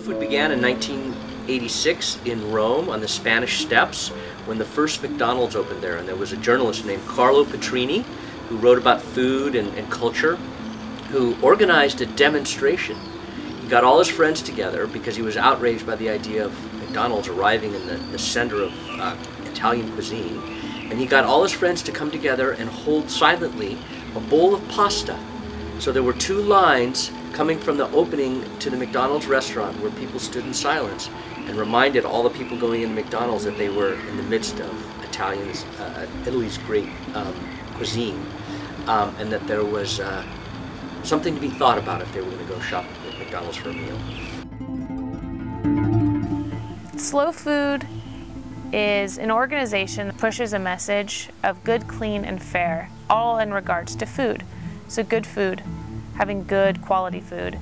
Food began in 1986 in Rome on the Spanish Steps when the first McDonald's opened there. And there was a journalist named Carlo Petrini who wrote about food and, and culture who organized a demonstration. He got all his friends together because he was outraged by the idea of McDonald's arriving in the, the center of uh, Italian cuisine. And he got all his friends to come together and hold silently a bowl of pasta. So there were two lines coming from the opening to the McDonald's restaurant where people stood in silence and reminded all the people going into McDonald's that they were in the midst of Italians, uh, Italy's great um, cuisine, um, and that there was uh, something to be thought about if they were going to go shop at McDonald's for a meal. Slow Food is an organization that pushes a message of good, clean, and fair, all in regards to food. So good food, having good quality food,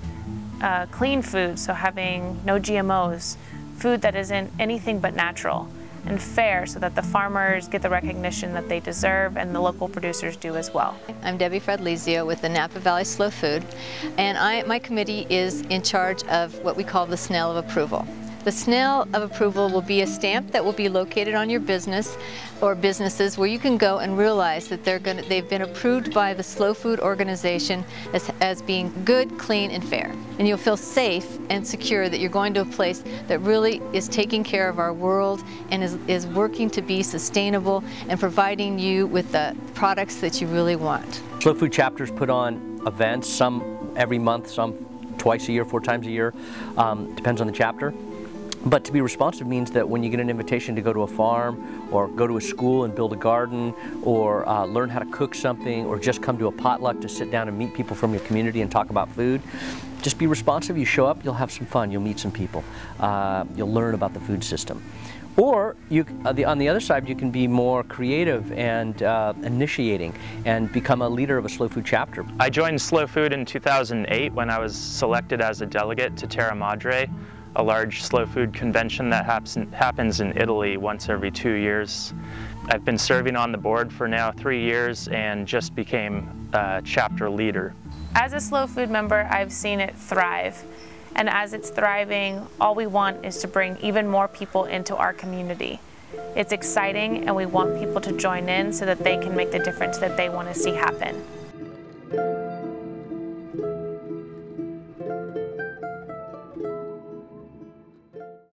uh, clean food, so having no GMOs, food that isn't anything but natural, and fair so that the farmers get the recognition that they deserve and the local producers do as well. I'm Debbie Fradelizio with the Napa Valley Slow Food and I, my committee is in charge of what we call the Snail of Approval. The snail of approval will be a stamp that will be located on your business or businesses where you can go and realize that they're going they've been approved by the Slow Food Organization as, as being good, clean, and fair. And you'll feel safe and secure that you're going to a place that really is taking care of our world and is, is working to be sustainable and providing you with the products that you really want. Slow Food chapters put on events, some every month, some twice a year, four times a year, um, depends on the chapter. But to be responsive means that when you get an invitation to go to a farm or go to a school and build a garden or uh, learn how to cook something or just come to a potluck to sit down and meet people from your community and talk about food, just be responsive. You show up, you'll have some fun, you'll meet some people, uh, you'll learn about the food system. Or you, uh, the, on the other side, you can be more creative and uh, initiating and become a leader of a slow food chapter. I joined Slow Food in 2008 when I was selected as a delegate to Terra Madre, a large slow food convention that happens in Italy once every two years. I've been serving on the board for now three years and just became a chapter leader. As a slow food member, I've seen it thrive. And as it's thriving, all we want is to bring even more people into our community. It's exciting and we want people to join in so that they can make the difference that they want to see happen.